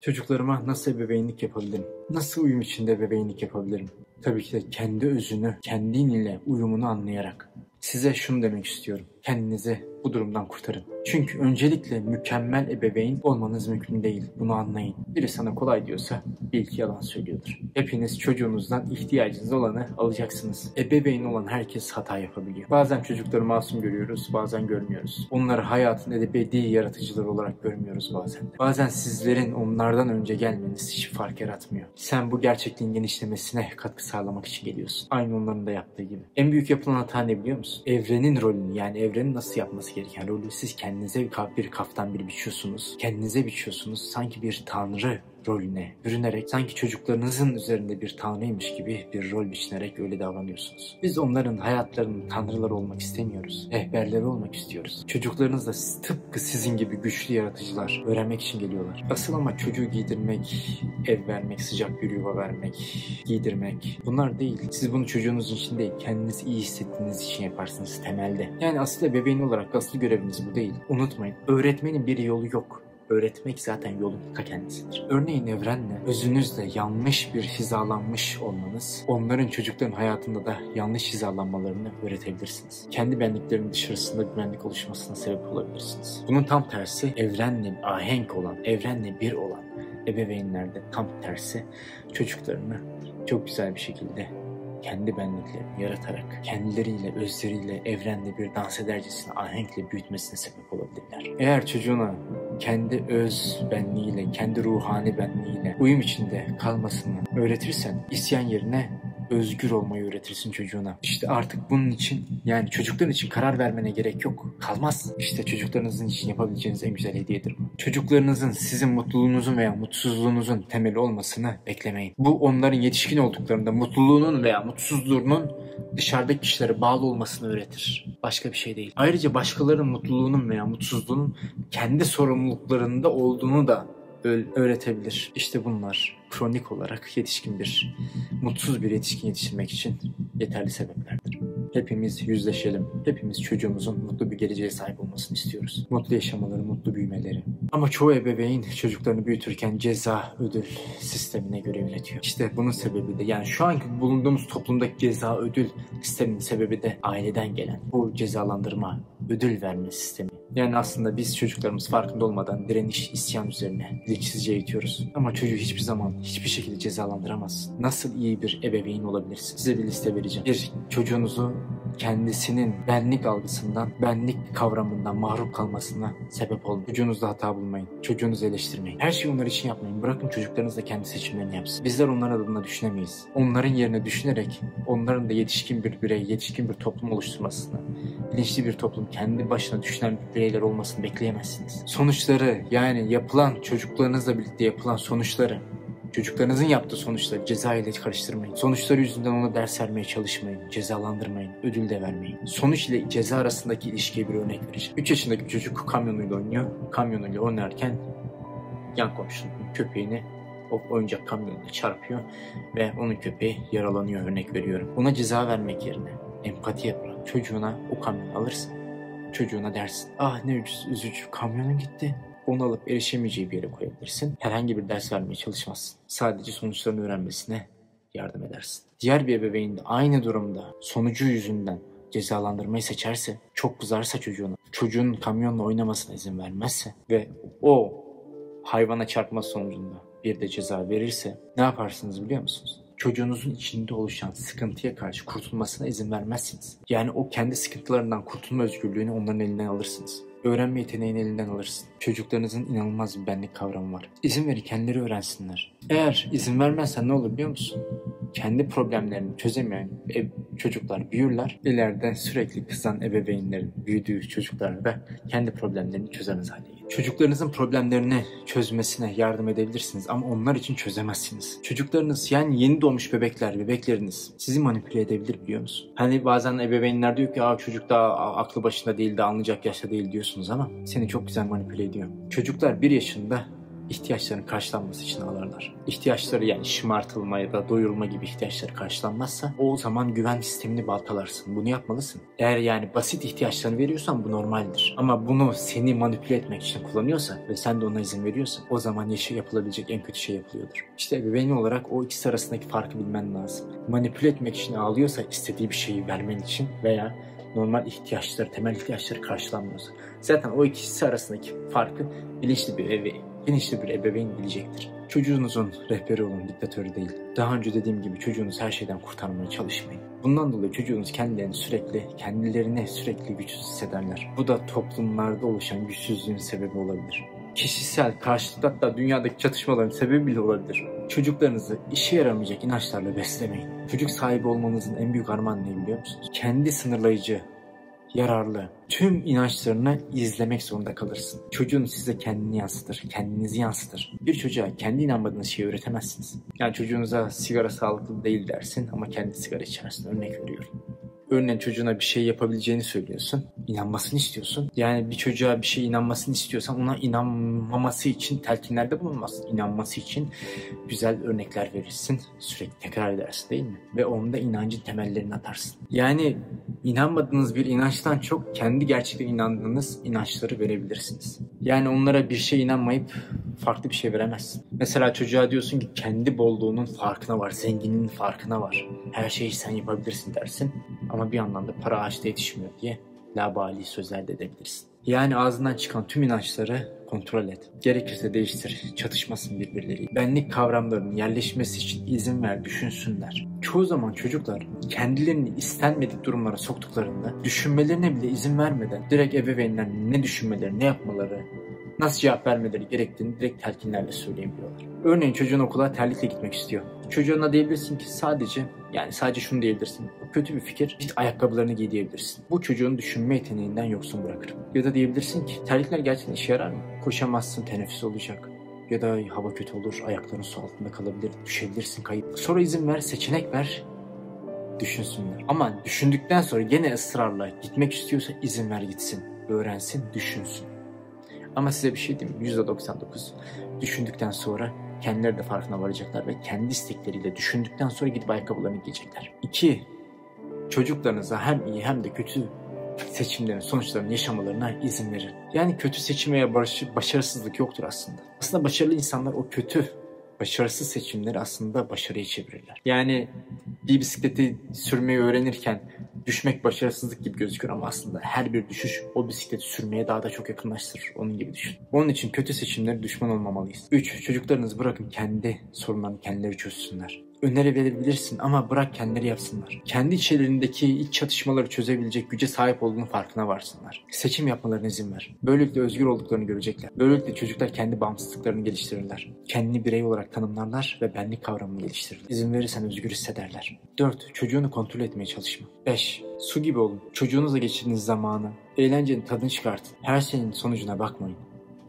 Çocuklarıma nasıl ebeveynlik yapabilirim? Nasıl uyum içinde ebeveynlik yapabilirim? Tabii ki de kendi özünü, kendin uyumunu anlayarak. Size şunu demek istiyorum. Kendinizi bu durumdan kurtarın. Çünkü öncelikle mükemmel ebeveyn olmanız mümkün değil. Bunu anlayın. Biri sana kolay diyorsa bil ki yalan söylüyordur. Hepiniz çocuğunuzdan ihtiyacınız olanı alacaksınız. Ebeveyn olan herkes hata yapabiliyor. Bazen çocukları masum görüyoruz, bazen görmüyoruz. Onları hayatın ebedi yaratıcıları olarak görmüyoruz bazen de. Bazen sizlerin onlardan önce gelmeniz hiç fark yaratmıyor. Sen bu gerçekliğin genişlemesine katkı sağlamak için geliyorsun. Aynı onların da yaptığı gibi. En büyük yapılan hata ne biliyor musun? Evrenin rolünü yani evrenin nasıl yapması gereken rolü siz kendinize bir kaftan bir biçiyorsunuz. Kendinize biçiyorsunuz. Sanki bir tanrı rolüne bürünerek sanki çocuklarınızın üzerinde bir tanrıymış gibi bir rol biçinerek öyle davranıyorsunuz. Biz onların hayatlarının tanrıları olmak istemiyoruz. Rehberleri olmak istiyoruz. Çocuklarınız da tıpkı sizin gibi güçlü yaratıcılar öğrenmek için geliyorlar. Asıl ama çocuğu giydirmek, ev vermek, sıcak bir yuva vermek, giydirmek bunlar değil. Siz bunu çocuğunuz için değil, kendiniz iyi hissettiğiniz için yaparsınız temelde. Yani aslında bebeğin olarak asıl göreviniz bu değil. Unutmayın, öğretmenin bir yolu yok öğretmek zaten yolun ta kendisidir. Örneğin evrenle özünüzle yanlış bir hizalanmış olmanız, onların çocukların hayatında da yanlış hizalanmalarını öğretebilirsiniz. Kendi benliklerinin dışarısında güvenlik oluşmasına sebep olabilirsiniz. Bunun tam tersi evrenle ahenk olan, evrenle bir olan ebeveynlerde tam tersi çocuklarını çok güzel bir şekilde kendi benliklerini yaratarak kendileriyle, özleriyle, evrenle bir dans edercesine ahenkle büyütmesine sebep olabilirler. Eğer çocuğuna kendi öz benliğiyle, kendi ruhani benliğiyle uyum içinde kalmasını öğretirsen isyan yerine özgür olmayı öğretirsin çocuğuna. İşte artık bunun için yani çocukların için karar vermene gerek yok. Kalmaz. İşte çocuklarınızın için yapabileceğiniz en güzel hediyedir bu. Çocuklarınızın sizin mutluluğunuzun veya mutsuzluğunuzun temeli olmasını beklemeyin. Bu onların yetişkin olduklarında mutluluğunun veya mutsuzluğunun dışarıdaki kişilere bağlı olmasını öğretir. Başka bir şey değil. Ayrıca başkalarının mutluluğunun veya mutsuzluğunun kendi sorumluluklarında olduğunu da öğretebilir. İşte bunlar kronik olarak yetişkin bir, mutsuz bir yetişkin yetiştirmek için yeterli sebeplerdir. Hepimiz yüzleşelim. Hepimiz çocuğumuzun mutlu bir geleceğe sahip olmasını istiyoruz. Mutlu yaşamaları, mutlu büyümeleri. Ama çoğu ebeveyn çocuklarını büyütürken ceza ödül sistemine göre yönetiyor. İşte bunun sebebi de yani şu anki bulunduğumuz toplumdaki ceza ödül sisteminin sebebi de aileden gelen bu cezalandırma, ödül verme sistemi. Yani aslında biz çocuklarımız farkında olmadan direniş, isyan üzerine bilinçsizce eğitiyoruz. Ama çocuğu hiçbir zaman hiçbir şekilde cezalandıramazsın. Nasıl iyi bir ebeveyn olabilirsin? Size bir liste vereceğim. Bir, çocuğunuzu kendisinin benlik algısından, benlik kavramından mahrum kalmasına sebep olun. Çocuğunuzda hata bulmayın. Çocuğunuzu eleştirmeyin. Her şeyi onlar için yapmayın. Bırakın çocuklarınız da kendi seçimlerini yapsın. Bizler onların adına düşünemeyiz. Onların yerine düşünerek onların da yetişkin bir birey, yetişkin bir toplum oluşturmasını, bilinçli bir toplum, kendi başına düşünen bireyler olmasını bekleyemezsiniz. Sonuçları yani yapılan çocuklarınızla birlikte yapılan sonuçları Çocuklarınızın yaptığı sonuçları ceza ile karıştırmayın. Sonuçları yüzünden ona ders vermeye çalışmayın. Cezalandırmayın. Ödül de vermeyin. Sonuç ile ceza arasındaki ilişkiye bir örnek vereceğim. 3 yaşındaki çocuk kamyonuyla oynuyor. Kamyonuyla oynarken yan komşunun köpeğini o oyuncak kamyonuna çarpıyor ve onun köpeği yaralanıyor örnek veriyorum. Ona ceza vermek yerine empati yaparak çocuğuna o kamyonu alırsın. Çocuğuna dersin. Ah ne üzücü kamyonun gitti onu alıp erişemeyeceği bir yere koyabilirsin. Herhangi bir ders vermeye çalışmazsın. Sadece sonuçlarını öğrenmesine yardım edersin. Diğer bir ebeveyn de aynı durumda sonucu yüzünden cezalandırmayı seçerse, çok kızarsa çocuğuna, çocuğun kamyonla oynamasına izin vermezse ve o hayvana çarpma sonucunda bir de ceza verirse ne yaparsınız biliyor musunuz? Çocuğunuzun içinde oluşan sıkıntıya karşı kurtulmasına izin vermezsiniz. Yani o kendi sıkıntılarından kurtulma özgürlüğünü onların elinden alırsınız. Öğrenme yeteneğini elinden alırsın. Çocuklarınızın inanılmaz bir benlik kavramı var. İzin verin kendileri öğrensinler. Eğer izin vermezsen ne olur biliyor musun? Kendi problemlerini çözemeyen ev, çocuklar büyürler. İleride sürekli kızan ebeveynlerin büyüdüğü çocuklar da kendi problemlerini çözemez hale gelir. Çocuklarınızın problemlerini çözmesine yardım edebilirsiniz ama onlar için çözemezsiniz. Çocuklarınız yani yeni doğmuş bebekler, bebekleriniz sizi manipüle edebilir biliyor musun? Hani bazen ebeveynler diyor ki çocuk daha aklı başında değil de anlayacak yaşta değil diyorsunuz ama seni çok güzel manipüle ediyor. Çocuklar bir yaşında ihtiyaçların karşılanması için ağlarlar. İhtiyaçları yani şımartılma ya da doyurulma gibi ihtiyaçları karşılanmazsa o zaman güven sistemini baltalarsın. Bunu yapmalısın. Eğer yani basit ihtiyaçlarını veriyorsan bu normaldir. Ama bunu seni manipüle etmek için kullanıyorsa ve sen de ona izin veriyorsan o zaman yaşı yapılabilecek en kötü şey yapılıyordur. İşte ebeveyn olarak o ikisi arasındaki farkı bilmen lazım. Manipüle etmek için ağlıyorsa istediği bir şeyi vermen için veya normal ihtiyaçları, temel ihtiyaçları karşılanmıyorsa. Zaten o ikisi arasındaki farkı bilinçli bir ebeveyn, bilinçli bir ebeveyn bilecektir. Çocuğunuzun rehberi olun, diktatörü değil. Daha önce dediğim gibi çocuğunuz her şeyden kurtarmaya çalışmayın. Bundan dolayı çocuğunuz kendilerini sürekli, kendilerine sürekli güçsüz hissederler. Bu da toplumlarda oluşan güçsüzlüğün sebebi olabilir. Kişisel, karşılıklı hatta dünyadaki çatışmaların sebebi bile olabilir. Çocuklarınızı işe yaramayacak inançlarla beslemeyin. Çocuk sahibi olmanızın en büyük armağanı ne biliyor musunuz? Kendi sınırlayıcı, yararlı, tüm inançlarını izlemek zorunda kalırsın. Çocuğun size kendini yansıtır, kendinizi yansıtır. Bir çocuğa kendi inanmadığınız şeyi öğretemezsiniz. Yani çocuğunuza sigara sağlıklı değil dersin ama kendi sigara içersin. Örnek veriyorum. Örneğin çocuğuna bir şey yapabileceğini söylüyorsun. İnanmasını istiyorsun. Yani bir çocuğa bir şey inanmasını istiyorsan ona inanmaması için telkinlerde bulunmazsın. İnanması için güzel örnekler verirsin. Sürekli tekrar edersin değil mi? Ve onda inancın temellerini atarsın. Yani inanmadığınız bir inançtan çok kendi gerçekten inandığınız inançları verebilirsiniz. Yani onlara bir şey inanmayıp farklı bir şey veremezsin. Mesela çocuğa diyorsun ki kendi bolluğunun farkına var, zenginliğin farkına var. Her şeyi sen yapabilirsin dersin. Ama bir yandan da para ağaçta yetişmiyor diye labali sözler de edebilirsin. Yani ağzından çıkan tüm inançları kontrol et. Gerekirse değiştir, çatışmasın birbirleriyle. Benlik kavramlarının yerleşmesi için izin ver, düşünsünler. Çoğu zaman çocuklar kendilerini istenmedik durumlara soktuklarında düşünmelerine bile izin vermeden direkt ebeveynler ne düşünmeleri, ne yapmaları, nasıl cevap vermeleri gerektiğini direkt telkinlerle söyleyebiliyorlar. Örneğin çocuğun okula terlikle gitmek istiyor. Çocuğuna diyebilirsin ki sadece yani sadece şunu diyebilirsin. Kötü bir fikir. Git ayakkabılarını giy diyebilirsin. Bu çocuğun düşünme yeteneğinden yoksun bırakır. Ya da diyebilirsin ki terlikler gerçekten işe yarar mı? Koşamazsın, teneffüs olacak. Ya da hava kötü olur, ayakların su altında kalabilir, düşebilirsin, kayıp. Sonra izin ver, seçenek ver, düşünsünler. Ama düşündükten sonra gene ısrarla gitmek istiyorsa izin ver gitsin, öğrensin, düşünsün. Ama size bir şey diyeyim mi? %99 düşündükten sonra kendileri de farkına varacaklar ve kendi istekleriyle düşündükten sonra gidip ayakkabılarını giyecekler. İki, çocuklarınıza hem iyi hem de kötü seçimlerin sonuçlarını yaşamalarına izin verin. Yani kötü seçim veya başarısızlık yoktur aslında. Aslında başarılı insanlar o kötü başarısız seçimleri aslında başarıya çevirirler. Yani bir bisikleti sürmeyi öğrenirken düşmek başarısızlık gibi gözüküyor ama aslında her bir düşüş o bisikleti sürmeye daha da çok yakınlaştırır. Onun gibi düşün. Onun için kötü seçimleri düşman olmamalıyız. 3. Çocuklarınızı bırakın kendi sorunlarını kendileri çözsünler öneri verebilirsin ama bırak kendileri yapsınlar. Kendi içlerindeki iç çatışmaları çözebilecek güce sahip olduğunu farkına varsınlar. Seçim yapmalarına izin ver. Böylelikle özgür olduklarını görecekler. Böylelikle çocuklar kendi bağımsızlıklarını geliştirirler. Kendini birey olarak tanımlarlar ve benlik kavramını geliştirirler. İzin verirsen özgür hissederler. 4. Çocuğunu kontrol etmeye çalışma. 5. Su gibi olun. Çocuğunuzla geçirdiğiniz zamanı, eğlencenin tadını çıkartın. Her şeyin sonucuna bakmayın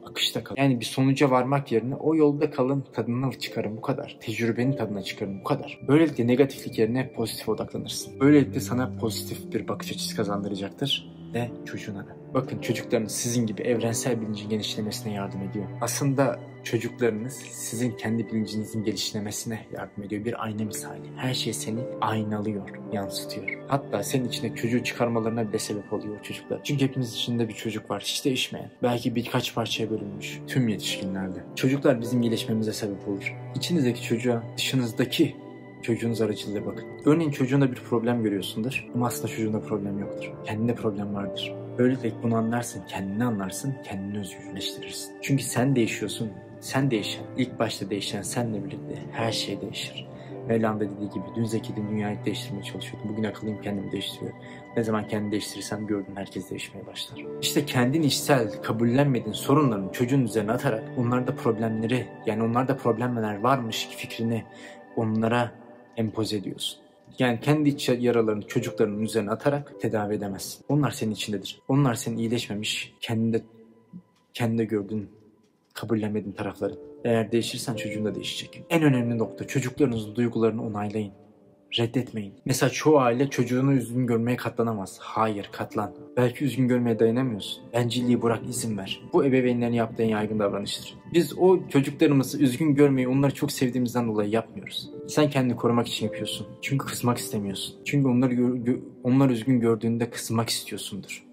akışta kalın. Yani bir sonuca varmak yerine o yolda kalın tadını çıkarın bu kadar. Tecrübenin tadına çıkarın bu kadar. Böylelikle negatiflik yerine pozitif odaklanırsın. Böylelikle sana pozitif bir bakış açısı kazandıracaktır ve çocuğuna da. Bakın çocuklarınız sizin gibi evrensel bilincin genişlemesine yardım ediyor. Aslında çocuklarınız sizin kendi bilincinizin gelişlemesine yardım ediyor. Bir ayna misali. Her şey seni aynalıyor, yansıtıyor. Hatta senin içinde çocuğu çıkarmalarına bile sebep oluyor çocuklar. Çünkü hepimiz içinde bir çocuk var. Hiç değişmeyen. Belki birkaç parçaya bölünmüş. Tüm yetişkinlerde. Çocuklar bizim gelişmemize sebep olur. İçinizdeki çocuğa dışınızdaki çocuğunuz aracılığıyla bakın. Örneğin çocuğunda bir problem görüyorsundur ama aslında çocuğunda problem yoktur. Kendinde problem vardır. Böylelikle bunu anlarsın, kendini anlarsın, kendini özgürleştirirsin. Çünkü sen değişiyorsun, sen değişen, ilk başta değişen senle birlikte her şey değişir. Mevlam dediği gibi dün zekiydim dünyayı değiştirmeye çalışıyordum. Bugün akıllıyım kendimi değiştiriyorum. Ne zaman kendini değiştirirsem gördüm herkes değişmeye başlar. İşte kendin içsel kabullenmediğin sorunlarını çocuğun üzerine atarak onlarda problemleri yani onlarda problemler varmış fikrini onlara empoze ediyorsun. Yani kendi iç yaralarını çocuklarının üzerine atarak tedavi edemezsin. Onlar senin içindedir. Onlar senin iyileşmemiş, kendinde, kendinde gördüğün, kabullenmediğin tarafların. Eğer değişirsen çocuğun da değişecek. En önemli nokta çocuklarınızın duygularını onaylayın. Reddetmeyin. Mesela çoğu aile çocuğunu üzgün görmeye katlanamaz. Hayır katlan. Belki üzgün görmeye dayanamıyorsun. Bencilliği bırak izin ver. Bu ebeveynlerin yaptığı yaygın davranıştır. Biz o çocuklarımızı üzgün görmeyi onları çok sevdiğimizden dolayı yapmıyoruz. Sen kendini korumak için yapıyorsun. Çünkü kızmak istemiyorsun. Çünkü onları onlar üzgün gördüğünde kızmak istiyorsundur.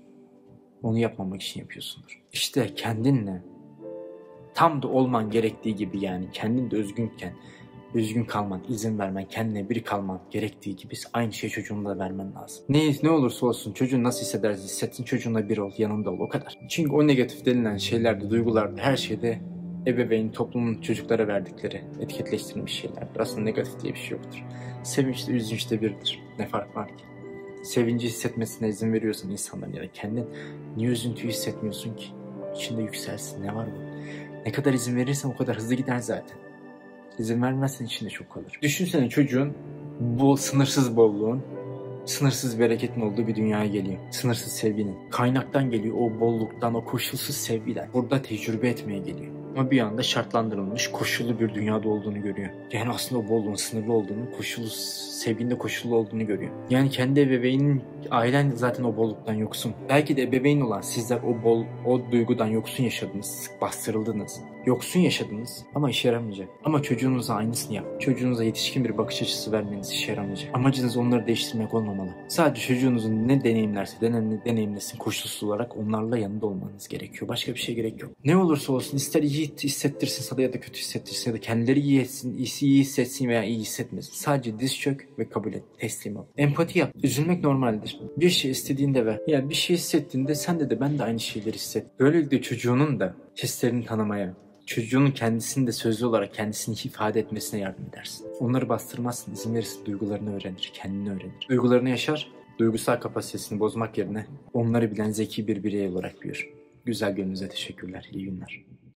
Onu yapmamak için yapıyorsundur. İşte kendinle tam da olman gerektiği gibi yani kendin de özgünken üzgün kalman, izin vermen, kendine bir kalman gerektiği gibi aynı şeyi çocuğuna da vermen lazım. Ne, ne olursa olsun çocuğun nasıl hissederse hissetsin çocuğunla bir ol, yanında ol o kadar. Çünkü o negatif denilen şeylerde, duygularda, her şeyde ebeveyn toplumun çocuklara verdikleri etiketleştirilmiş şeylerdir. Aslında negatif diye bir şey yoktur. Sevinç de üzünç de birdir. Ne fark var ki? Sevinci hissetmesine izin veriyorsan insanların ya da kendin niye üzüntüyü hissetmiyorsun ki? İçinde yükselsin ne var bu? Ne kadar izin verirsen o kadar hızlı gider zaten. İzin vermezsen içinde çok kalır. Düşünsene çocuğun bu sınırsız bolluğun, sınırsız bereketin olduğu bir dünyaya geliyor. Sınırsız sevginin. Kaynaktan geliyor o bolluktan, o koşulsuz sevgiden. Burada tecrübe etmeye geliyor. Ama bir anda şartlandırılmış, koşullu bir dünyada olduğunu görüyor. Yani aslında o bolluğun sınırlı olduğunu, koşullu sevginde koşullu olduğunu görüyor. Yani kendi ebeveynin, ailen zaten o bolluktan yoksun. Belki de ebeveyn olan sizler o bol, o duygudan yoksun yaşadınız, bastırıldınız. Yoksun yaşadınız ama işe yaramayacak. Ama çocuğunuza aynısını yap. Çocuğunuza yetişkin bir bakış açısı vermeniz işe yaramayacak. Amacınız onları değiştirmek olmamalı. Sadece çocuğunuzun ne deneyimlerse deneyimle, deneyimlesin koşulsuz olarak onlarla yanında olmanız gerekiyor. Başka bir şey gerek yok. Ne olursa olsun ister iyi hissettirsin sana ya da kötü hissettirsin ya da kendileri iyi etsin, iyisi iyi hissetsin veya iyi hissetmesin. Sadece diz çök ve kabul et. Teslim ol. Empati yap. Üzülmek normaldir. Bir şey istediğinde ve ya bir şey hissettiğinde sen de de ben de aynı şeyleri hisset. Böylelikle çocuğunun da hislerini tanımaya, çocuğunun kendisini de sözlü olarak kendisini ifade etmesine yardım edersin. Onları bastırmazsın, izin verirsin, duygularını öğrenir, kendini öğrenir. Duygularını yaşar, duygusal kapasitesini bozmak yerine onları bilen zeki bir birey olarak büyür. Güzel gönlünüze teşekkürler, iyi günler.